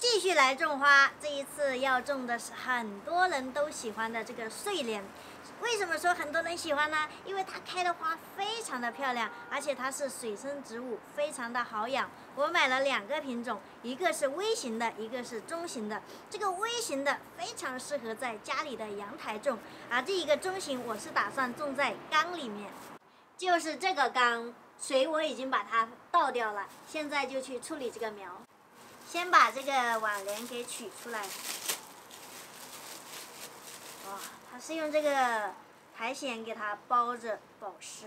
继续来种花，这一次要种的是很多人都喜欢的这个睡莲。为什么说很多人喜欢呢？因为它开的花非常的漂亮，而且它是水生植物，非常的好养。我买了两个品种，一个是微型的，一个是中型的。这个微型的非常适合在家里的阳台种，而这一个中型我是打算种在缸里面，就是这个缸，水我已经把它倒掉了，现在就去处理这个苗。先把这个网帘给取出来。哇，它是用这个苔藓给它包着保湿。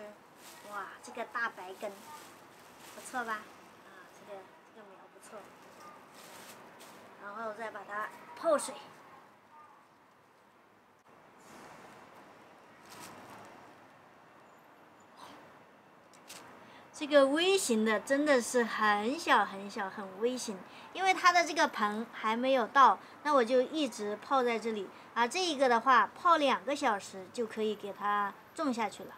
哇，这个大白根，不错吧？啊，这个这个苗不错。然后再把它泡水。这个微型的真的是很小很小，很微型。因为它的这个盆还没有到，那我就一直泡在这里。啊，这一个的话，泡两个小时就可以给它种下去了。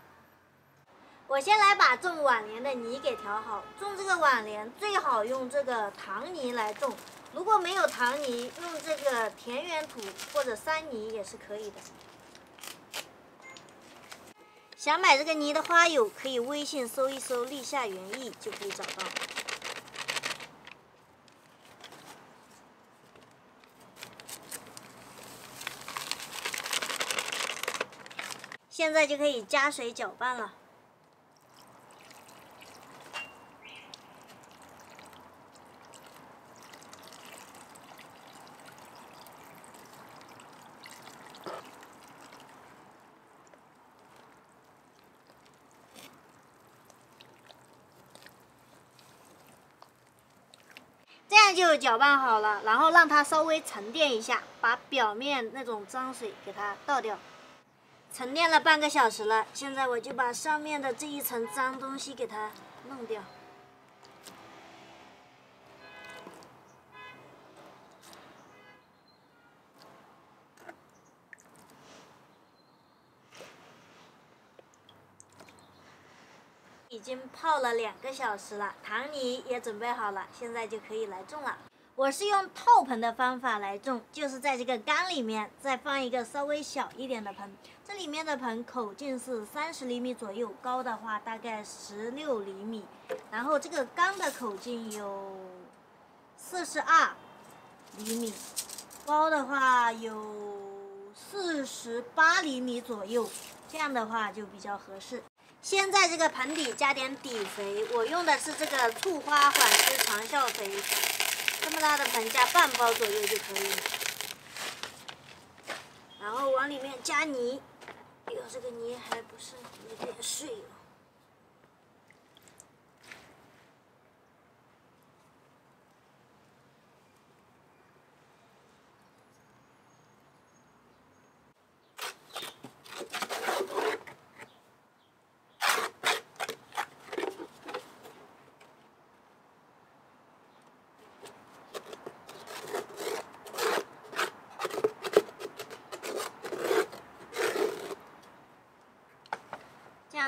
我先来把种网莲的泥给调好。种这个网莲最好用这个糖泥来种，如果没有糖泥，用这个田园土或者山泥也是可以的。想买这个泥的花友，可以微信搜一搜“立夏园艺”就可以找到。现在就可以加水搅拌了。这样就搅拌好了，然后让它稍微沉淀一下，把表面那种脏水给它倒掉。沉淀了半个小时了，现在我就把上面的这一层脏东西给它弄掉。已经泡了两个小时了，糖泥也准备好了，现在就可以来种了。我是用套盆的方法来种，就是在这个缸里面再放一个稍微小一点的盆，这里面的盆口径是三十厘米左右，高的话大概十六厘米，然后这个缸的口径有四十二厘米，高的话有四十八厘米左右，这样的话就比较合适。先在这个盆底加点底肥，我用的是这个醋花缓释长效肥。这么大的盆加半包左右就可以，然后往里面加泥。哎呦，这个泥还不是有点碎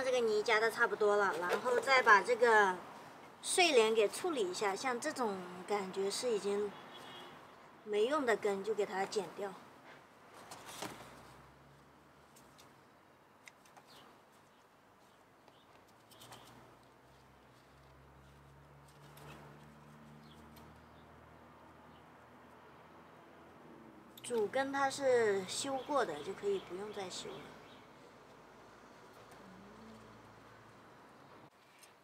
这个泥加的差不多了，然后再把这个睡莲给处理一下。像这种感觉是已经没用的根，就给它剪掉。主根它是修过的，就可以不用再修了。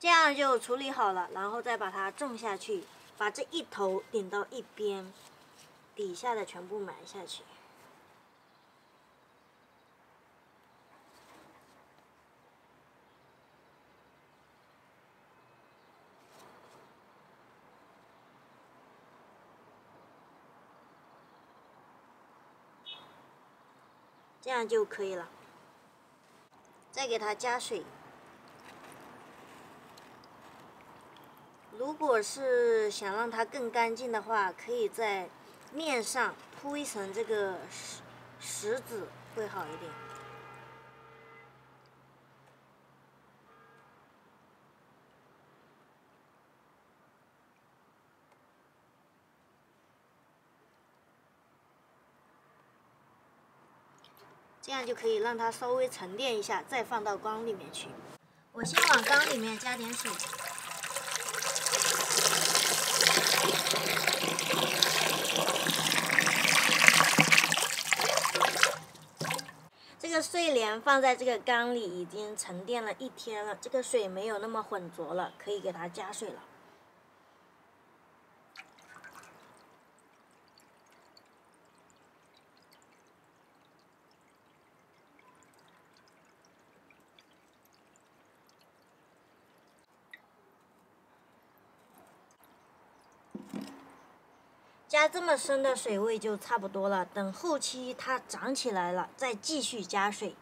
这样就处理好了，然后再把它种下去，把这一头顶到一边，底下的全部埋下去。这样就可以了。再给它加水。如果是想让它更干净的话可以在面上铺一层这个石石子会好一点。这样就可以让它稍微沉淀一下再放到缸里面去。我先往缸里面加点水。这个睡莲放在这个缸里已经沉淀了一天了，这个水没有那么浑浊了，可以给它加水了。加这么深的水位就差不多了，等后期它长起来了再继续加水。